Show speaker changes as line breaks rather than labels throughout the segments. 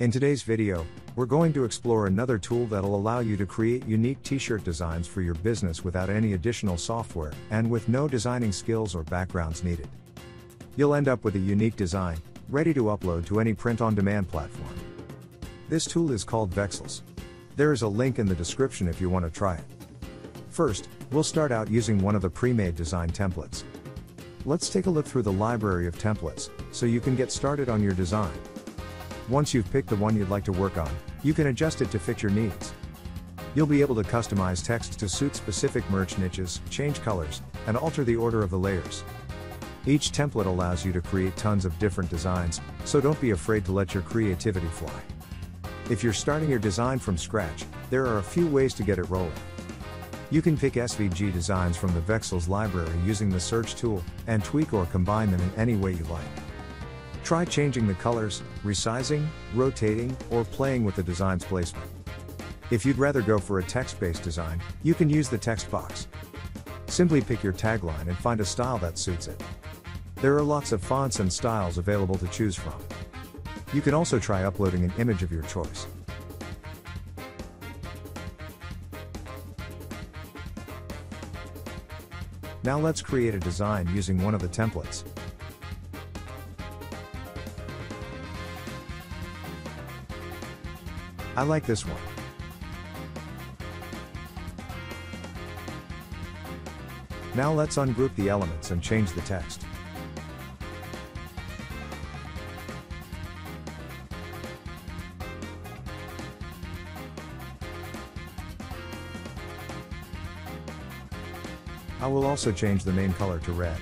In today's video, we're going to explore another tool that'll allow you to create unique t-shirt designs for your business without any additional software and with no designing skills or backgrounds needed. You'll end up with a unique design, ready to upload to any print-on-demand platform. This tool is called Vexels. There is a link in the description if you want to try it. First, we'll start out using one of the pre-made design templates. Let's take a look through the library of templates, so you can get started on your design. Once you've picked the one you'd like to work on, you can adjust it to fit your needs. You'll be able to customize text to suit specific merch niches, change colors, and alter the order of the layers. Each template allows you to create tons of different designs, so don't be afraid to let your creativity fly. If you're starting your design from scratch, there are a few ways to get it rolling. You can pick SVG designs from the Vexels library using the search tool, and tweak or combine them in any way you like. Try changing the colors, resizing, rotating, or playing with the design's placement. If you'd rather go for a text-based design, you can use the text box. Simply pick your tagline and find a style that suits it. There are lots of fonts and styles available to choose from. You can also try uploading an image of your choice. Now let's create a design using one of the templates. I like this one. Now let's ungroup the elements and change the text. I will also change the main color to red.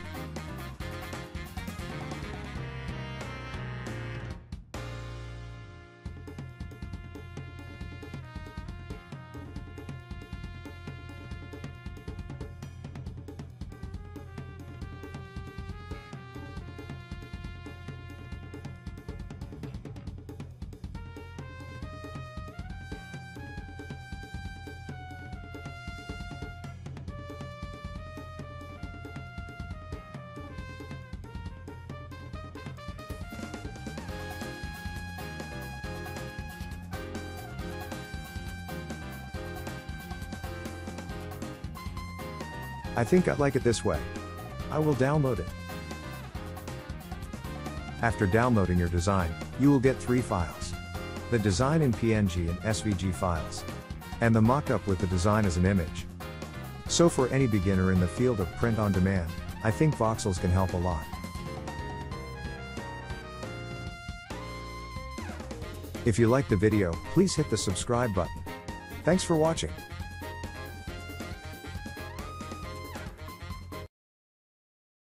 I think I like it this way. I will download it. After downloading your design, you will get three files. The design in PNG and SVG files. And the mockup with the design as an image. So for any beginner in the field of print on demand, I think Vexels can help a lot. If you liked the video, please hit the subscribe button. Thanks for watching.